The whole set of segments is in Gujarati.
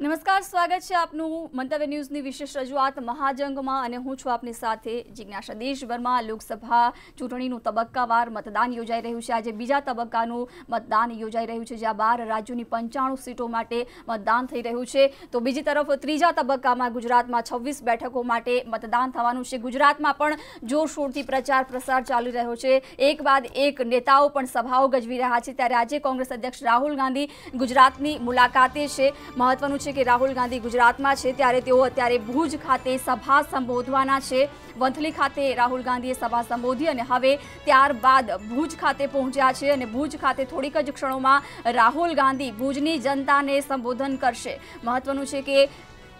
નમસ્કાર, સ્વાગત છે આપનું મંતવ્ય ન્યૂઝની વિશેષ રજૂઆત મહાજંગમાં અને હું છું આપની સાથે જિજ્ઞાસા દેશભરમાં. લોકસભા ચૂંટણીનું તબક્કાવાર મતદાન યોજાઈ રહ્યું છે. આજે બીજા તબક્કાનું મતદાન યોજાઈ રહ્યું છે, જ્યાં બાર રાજ્યોની પંચાણું સીટો માટે મતદાન થઈ રહ્યું છે. તો બીજી તરફ ત્રીજા તબક્કામાં ગુજરાતમાં છવ્વીસ બેઠકો માટે મતદાન થવાનું છે. ગુજરાતમાં પણ જોરશોરથી પ્રચાર પ્રસાર ચાલી રહ્યો છે. એક બાદ એક નેતાઓ પણ સભાઓ ગજવી રહ્યા છે. ત્યારે આજે કોંગ્રેસ અધ્યક્ષ રાહુલ ગાંધી ગુજરાતની મુલાકાતે છે. મહત્વનું છે કે રાહુલ ગાંધી ગુજરાતમાં છે ત્યારે તેઓ અત્યારે ભુજ ખાતે સભા સંબોધવાના છે. વંથલી ખાતે રાહુલ ગાંધીએ સભા સંબોધી અને હવે ત્યારબાદ ભુજ ખાતે પહોંચ્યા છે અને ભુજ ખાતે થોડીક જ ક્ષણોમાં રાહુલ ગાંધી ભુજની જનતાને સંબોધન કરશે. મહત્વનું છે કે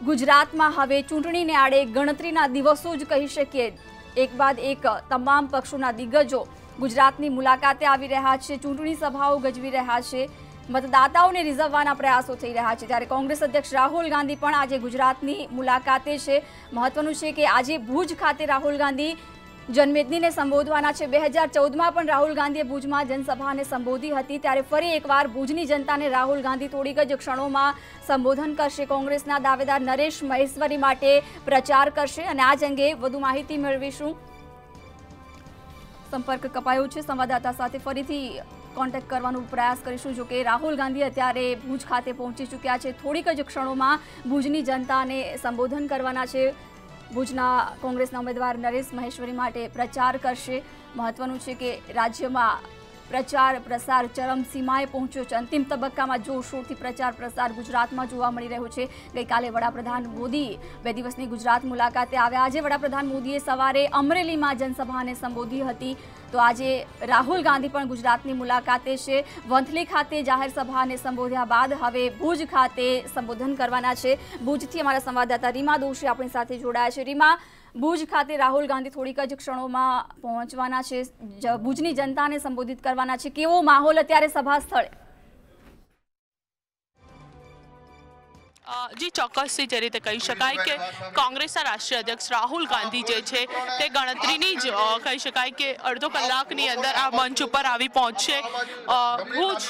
ગુજરાતમાં હવે ચૂંટણીને આડે ગણતરીના દિવસો જ કહી શકીએ. એક બાદ એક તમામ પક્ષોના દિગ્ગજો ગુજરાતની મુલાકાતે આવી રહ્યા છે, ચૂંટણી સભાઓ ગજવી રહ્યા છે. મતદાતાઓને રીઝવવાના પ્રયાસો થઈ રહ્યા છે. ત્યારે કોંગ્રેસ અધ્યક્ષ રાહુલ ગાંધી પણ આજે ગુજરાતની મુલાકાતે છે. મહત્વનું છે કે આજે ભુજ ખાતે રાહુલ ગાંધી જનમેદનીને સંબોધવાના છે. બે હજાર ચૌદમાં પણ રાહુલ ગાંધીએ ભુજમાં જનસભાને સંબોધી હતી. ત્યારે ફરી એકવાર ભુજની જનતાને રાહુલ ગાંધી થોડીક જ ક્ષણોમાં સંબોધન કરશે. કોંગ્રેસના દાવેદાર નરેશ મહેશ્વરી માટે પ્રચાર કરશે અને આ જ અંગે વધુ માહિતી મેળવીશું. સંપર્ક કપાયો છે. સંવાદદાતા સાથે ફરીથી કોન્ટેક્ટ કરવાનો પ્રયાસ કરીશું. જોકે રાહુલ ગાંધી અત્યારે ભુજ ખાતે પહોંચી ચૂક્યા છે. થોડીક જ ક્ષણોમાં ભુજની જનતાને સંબોધન કરવાના છે. ભુજના કોંગ્રેસના ઉમેદવાર નરેશ મહેશ્વરી માટે પ્રચાર કરશે. મહત્વનું છે કે રાજ્યમાં પ્રચાર, પ્રસાર ચરમસીમાએ પહોંચ્યો છે. અંતિમ તબક્કામાં જોરશોરથી પ્રચાર, પ્રસાર ગુજરાતમાં જોવા મળી રહ્યો છે. ગઈકાલે વડાપ્રધાન મોદી બે દિવસની ગુજરાત મુલાકાતે આવ્યા. આજે વડાપ્રધાન મોદીએ સવારે અમરેલીમાં જનસભાને સંબોધી હતી. તો આજે રાહુલ ગાંધી પણ ગુજરાતની મુલાકાતે છે. વંથલી ખાતે જાહેર સભાને સંબોધ્યા બાદ હવે ભુજ ખાતે સંબોધન કરવાના છે. ભુજથી અમારા સંવાદદાતા રીમા દોશી આપણી સાથે જોડાયા છે. રીમા ભુજ ખાતે રાહુલ ગાંધી થોડીક જ ક્ષણોમાં પહોંચવાના છે. ભુજની જનતાને સંબોધિત કરવાના છે. કેવો માહોલ અત્યારે સભા સ્થળે જી ચોક્કસથી જે રીતે કહી શકાય કે કોંગ્રેસના રાષ્ટ્રીય અધ્યક્ષ રાહુલ ગાંધી જે છે, તે ગણતરીની જ કહી શકાય કે અડધો કલાકની અંદર આ મંચ ઉપર આવી પહોંચશે. ભુજ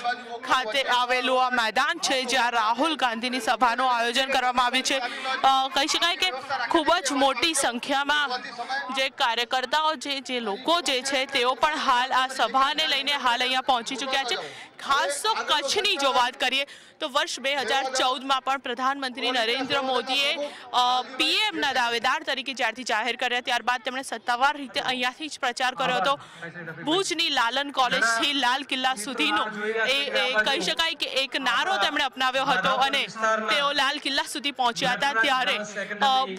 ખાતે આવેલું આ મેદાન છે, જ્યાં રાહુલ ગાંધીની સભાનું આયોજન કરવામાં આવ્યું છે. કહી શકાય કે ખૂબ જ મોટી સંખ્યામાં જે કાર્યકર્તાઓ જે જે લોકો જે છે, તેઓ પણ હાલ આ સભાને લઈને હાલ અહીંયા પહોંચી ચૂક્યા છે. ખાસ તો કચ્છની જો વાત કરીએ તો વર્ષ બે હજાર ચૌદમાં પણ પ્રધાનમંત્રી નરેન્દ્ર મોદીએ પીએમના દાવેદાર તરીકે જ્યારથી જાહેર કર્યા ત્યારબાદ તેમણે સત્તાવાર રીતે અહીંયાથી જ પ્રચાર કર્યો હતો. ભુજની લાલન કોલેજથી લાલ કિલ્લા સુધીનો એ કહી શકાય કે એક નારો તેમણે અપનાવ્યો હતો અને તેઓ લાલ કિલ્લા સુધી પહોંચ્યા હતા ત્યારે.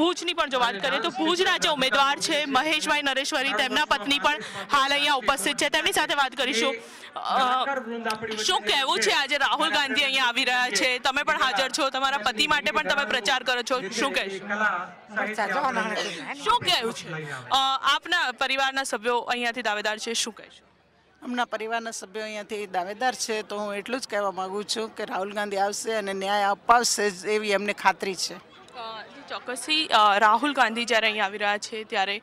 ભુજની પણ જો વાત કરીએ તો ભુજના જે ઉમેદવાર છે મહેશભાઈ નરેશ્વરી તેમના પત્ની પણ હાલ અહીંયા ઉપસ્થિત છે. તેમની સાથે વાત કરીશું. શું કહેવું છે આજે રાહુલ ગાંધી અહીંયા આવી રહ્યા છે? તમે પણ હાજર છો તમારા પતિ માટે પણ તમે પ્રચાર કરો છો. શું કહેશો? શું કહેવું છે? આપના પરિવારના સભ્યો અહીંયાથી દાવેદાર છે શું કહેશો? હમણાં પરિવારના સભ્યો અહીંયાથી દાવેદાર છે તો હું એટલું જ કહેવા માગું છું કે રાહુલ ગાંધી આવશે અને ન્યાય અપાવશે જ એવી એમને ખાતરી છે. ચોક્કસથી રાહુલ ગાંધી જ્યારે અહીં આવી રહ્યા છે ત્યારે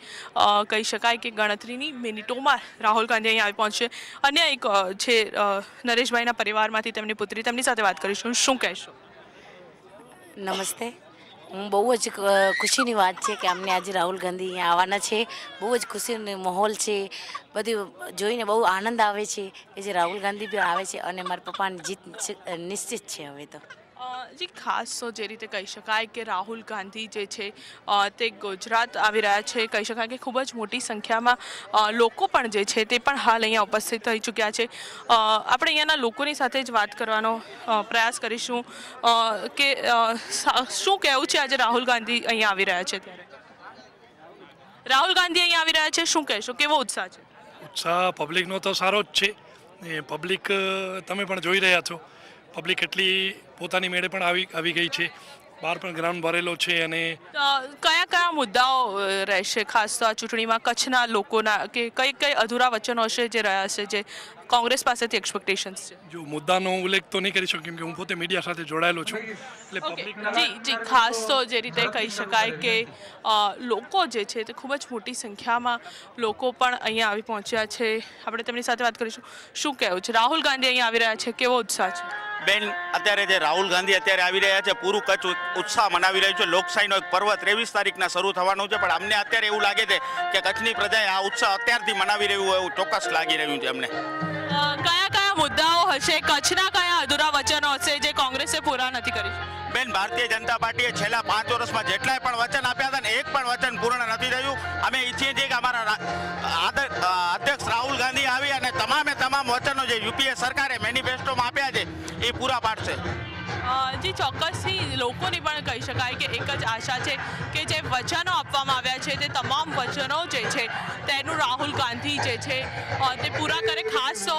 કહી શકાય કે ગણતરીની મિનિટોમાં રાહુલ ગાંધી અહીં આવી પહોંચશે. અન્ય એક છે નરેશભાઈના પરિવારમાંથી તેમની પુત્રી. તેમની સાથે વાત કરીશું. શું કહેશો? નમસ્તે. હું બહુ જ ખુશીની વાત છે કે અમને આજે રાહુલ ગાંધી અહીંયા આવવાના છે. બહુ જ ખુશીનો માહોલ છે. બધું જોઈને બહુ આનંદ આવે છે કે જે રાહુલ ગાંધી બી આવે છે અને મારા પપ્પાની જીત નિશ્ચિત છે હવે તો. જી ખાસ તો જે રીતે કહી શકાય કે રાહુલ ગાંધી જે છે તે ગુજરાત આવી રહ્યા છે. કહી શકાય કે ખૂબ જ મોટી સંખ્યામાં લોકો પણ જે છે તે પણ હાલ અહીંયા ઉપસ્થિત થઈ ચૂક્યા છે. આપણે અહીંયાના લોકોની સાથે જ વાત કરવાનો પ્રયાસ કરીશું. કે શું કહેવું છે આજે રાહુલ ગાંધી અહીંયા આવી રહ્યા છે ત્યારે? રાહુલ ગાંધી અહીંયા આવી રહ્યા છે, શું કહેશો? કેવો ઉત્સાહ છે? ઉત્સાહ પબ્લિકનો તો સારો જ છે. પબ્લિક તમે પણ જોઈ રહ્યા છો. પબ્લિક એટલી પોતાની મેળે પણ આવી આવી ગઈ છે. બહાર પણ ગ્રાઉન્ડ ભરેલો છે અને કયા કયા મુદ્દાઓ રહેશે? ખાસ તો આ ચૂંટણીમાં કચ્છના લોકોના કે કઈ કઈ અધૂરા વચનો હશે જે રહ્યા છે જે કોંગ્રેસ પાસેથી એક્સપેક્ટેશન્સ છે? જો મુદ્દાનો ઉલ્લેખ તો નહીં કરી શકું કેમ કે હું પોતે મીડિયા સાથે જોડાયેલો છું. એટલે પબ્લિક જી જી ખાસ તો જે રીતે કહી શકાય કે લોકો જે છે તે ખૂબ જ મોટી સંખ્યામાં લોકો પણ અહીંયા આવી પહોંચ્યા છે. આપણે તેમની સાથે વાત કરીશું. શું કહેવું છે? રાહુલ ગાંધી અહીંયા આવી રહ્યા છે કેવો ઉત્સાહ છે? બેન અત્યારે જે રાહુલ ગાંધી અત્યારે આવી રહ્યા છે પૂરું કચ્છ ઉત્સાહ મનાવી રહ્યું છે. લોકશાહીનો એક પર્વ ત્રેવીસ તારીખના શરૂ થવાનું છે પણ અમને અત્યારે એવું લાગે છે કે કચ્છની પ્રજાએ આ ઉત્સાહ અત્યારથી મનાવી રહ્યું હોય એવું ચોક્કસ લાગી રહ્યું છે અમને. મુદ્દાઓ હશે, કચ્છના કયા અધૂરા વચનો હશે જે કોંગ્રેસે પૂરા નથી કરી બેન, ભારતીય જનતા પાર્ટીએ છેલ્લા પાંચ વર્ષમાં જેટલાય પણ વચન આપ્યા હતા ને, એક પણ વચન પૂર્ણ નથી થયું. અમે ઈચ્છીએ છીએ કે અમારા અધ્યક્ષ રાહુલ ગાંધી આવી અને તમામે તમામ વચનો જે યુપીએ સરકારે મેનિફેસ્ટોમાં આપ્યા છે, એ પૂરા પાડશે. જી, ચોક્કસથી લોકોને પણ કહી શકાય કે એક જ આશા છે કે જે વચનો આપવામાં આવ્યા છે તે તમામ વચનો જે છે, તેનું રાહુલ ગાંધી જે છે તે પૂરા કરે. ખાસ તો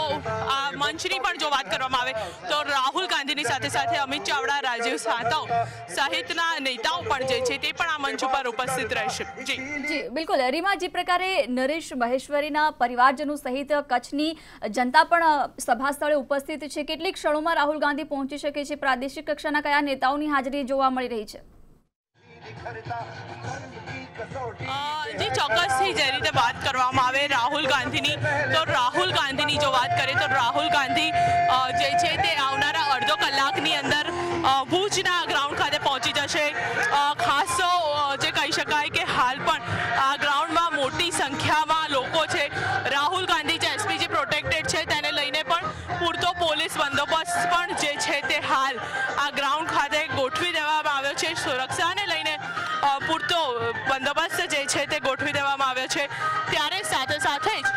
આ મંચની પણ જો વાત કરવામાં આવે, તો રાહુલ ગાંધીની સાથે સાથે અમિત ચાવડા, રાજીવ સાતવ સહિતના નેતાઓ પણ જે છે, તે પણ આ મંચ ઉપર ઉપસ્થિત રહેશે. જી. જી, બિલકુલ. રીમા જે પ્રકારે નરેશ મહેશ્વરીના પરિવારજનો સહિત કચ્છની જનતા પણ સભા સ્થળે ઉપસ્થિત છે. કેટલીક ક્ષણોમાં રાહુલ ગાંધી પહોંચી શકે છે પ્રાદેશિક કક્ષાના કયા નેતાઓની હાજરી જોવા મળી રહી છે? જે ચોક્કસથી જે રીતે વાત કરવામાં આવે રાહુલ ગાંધીની, તો રાહુલ ગાંધીની જો વાત કરીએ તો રાહુલ ગાંધી જે છે તે આવનારા અડધો કલાકની અંદર ભુજના ગ્રાઉન્ડ ખાતે પહોંચી જશે. ખાસ જે કહી શકાય કે હાલ પણ આ ગ્રાઉન્ડમાં મોટી સંખ્યામાં લોકો છે. રાહુલ ગાંધી જે એસપીજી પ્રોટેક્ટેડ છે, તેને લઈને પણ પૂરતો પોલીસ બંદોબસ્ત પણ જે છે તે હાલ ગ્રાઉન્ડ ખાતે ગોઠવી દેવામાં આવ્યો છે. સુરક્ષાને લઈને પૂરતો બંદોબસ્ત જે છે તે ગોઠવી દેવામાં આવ્યો છે. ત્યારે સાથે સાથે જ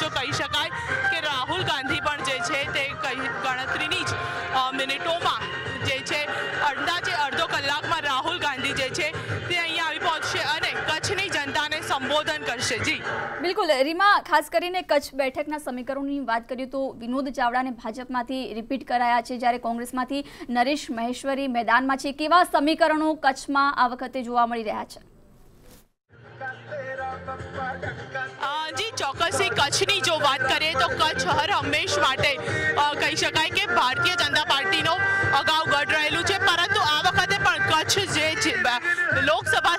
જો કહી શકાય કે રાહુલ ગાંધી પણ જે છે તે ગણતરીની જ મિનિટોમાં જે છે અંદાજે અડધો કલાકમાં રાહુલ ગાંધી જે છે સંબોધન કરશે. જી. બિલકુલ. રીમા ખાસ કરીને કચ્છ બેઠકના સમીકરણોની વાત કરીએ તો વિનોદ ચાવડાને ભાજપમાંથી રિપીટ કરાયા છે જ્યારે કોંગ્રેસમાંથી નરેશ મહેશ્વરી મેદાનમાં છે. કેવા સમીકરણો કચ્છમાં આ વખતે જોવા મળી રહ્યા છે? જી ચોક્કસથી કચ્છની જો વાત કરીએ તો કચ્છ હર હંમેશ માટે કહી શકાય કે ભારતીય જનતા પાર્ટીનો અગાઉ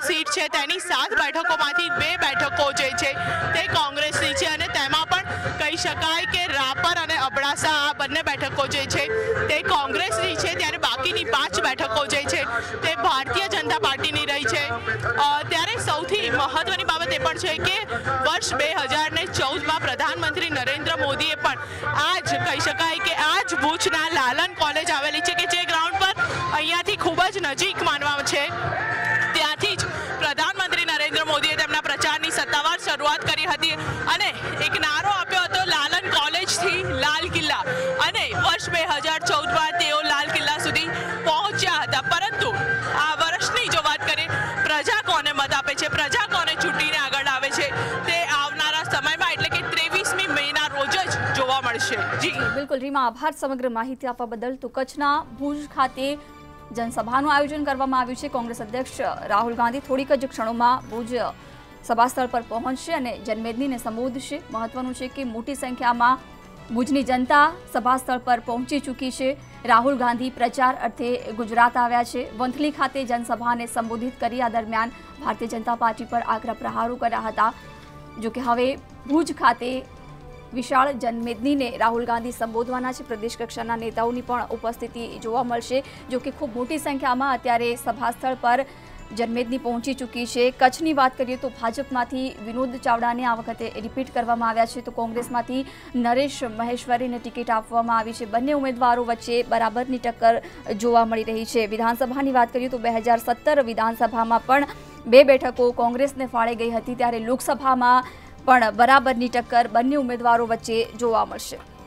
સીટ છે તેની સાત બેઠકોમાંથી બે બેઠકો જે છે તે કોંગ્રેસની છે અને તેમાં પણ કહી શકાય કે રાપર અને અબડાસા આ બંને બેઠકો જે છે તે કોંગ્રેસની છે ત્યારે બાકીની પાંચ બેઠકો જે છે તે ભારતીય જનતા પાર્ટીની રહી છે. ત્યારે સૌથી મહત્વની બાબત એ પણ છે કે વર્ષ બે હજાર ને ચૌદમાં પ્રધાનમંત્રી નરેન્દ્ર મોદીએ પણ આ જ કહી શકાય કે આ જ ભુજના લાલન કોલેજ અને એક નારો આપ્યો હતો લાલન કોલેજથી, લાલ કિલ્લા. અને વર્ષ બે હજાર ચૌદમાં તેઓ લાલ કિલ્લા સુધી પહોંચ્યા હતા. પરંતુ આ વર્ષની જો વાત કરીએ, પ્રજા કોને મત આપે છે? પ્રજા કોને ચૂંટીને આગળ આવે છે? તે આવનારા સમયમાં એટલે કે ત્રેવીસમી મેના રોજ જ જોવા મળશે. જી, બિલકુલ. રીમા, આભાર સમગ્ર માહિતી આપવા બદલ તો કચ્છના ભુજ ખાતે જનસભાનું આયોજન કરવામાં આવ્યું છે. કોંગ્રેસ અધ્યક્ષ રાહુલ ગાંધી થોડીક જ ક્ષણોમાં ભુજ સભાસ્થળ પર પહોંચશે અને જનમેદનીને સંબોધશે. મહત્વનું છે કે મોટી સંખ્યામાં ભુજની જનતા સભાસ્થળ પર પહોંચી ચૂકી છે. રાહુલ ગાંધી પ્રચાર અર્થે ગુજરાત આવ્યા છે. વંથલી ખાતે જનસભાને સંબોધિત કરી આ દરમિયાન ભારતીય જનતા પાર્ટી પર આકરા પ્રહારો કર્યા હતા. જો કે હવે ભુજ ખાતે વિશાળ જનમેદનીને રાહુલ ગાંધી સંબોધવાના છે. પ્રદેશ કક્ષાના નેતાઓની પણ ઉપસ્થિતિ જોવા મળશે. જો કે ખૂબ મોટી સંખ્યામાં અત્યારે સભાસ્થળ પર જનમેદની પહોંચી ચૂકી છે. કચ્છની વાત કરીએ તો ભાજપમાંથી વિનોદ ચાવડાને આ વખતે રિપીટ કરવામાં આવ્યા છે. તો કોંગ્રેસમાંથી નરેશ મહેશ્વરીને ટિકિટ આપવામાં આવી છે. બંને ઉમેદવારો વચ્ચે બરાબરની ટક્કર જોવા મળી રહી છે. વિધાનસભાની વાત કરીએ તો બે વિધાનસભામાં પણ બે બેઠકો કોંગ્રેસને ફાળે ગઈ હતી. ત્યારે લોકસભામાં પણ બરાબરની ટક્કર બંને ઉમેદવારો વચ્ચે જોવા મળશે.